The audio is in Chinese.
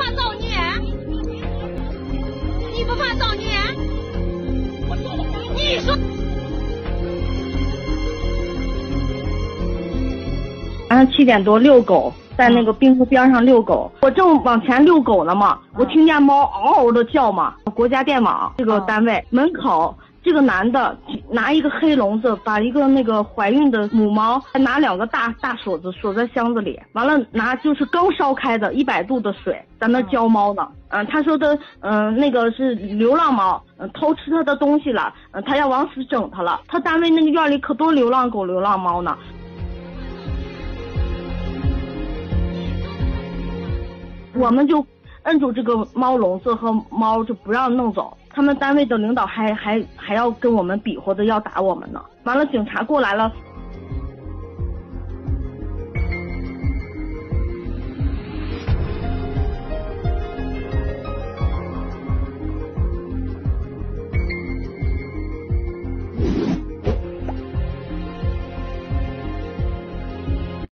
怕造孽？你不怕造孽？我说的，你说。晚上七点多遛狗，在那个冰湖边上遛狗，我正往前遛狗呢嘛，我听见猫嗷嗷的叫嘛。国家电网这个单位门口，这个男的拿一个黑笼子，把一个那个怀孕的母猫，还拿两个大大锁子锁在箱子里，完了拿就是刚烧开的一百度的水在那浇猫呢。嗯，他说的，嗯，那个是流浪猫，嗯，偷吃他的东西了，嗯，他要往死整他了。他单位那个院里可多流浪狗、流浪猫呢。我们就摁住这个猫笼子和猫，就不让弄走。他们单位的领导还还还要跟我们比划着要打我们呢。完了，警察过来了，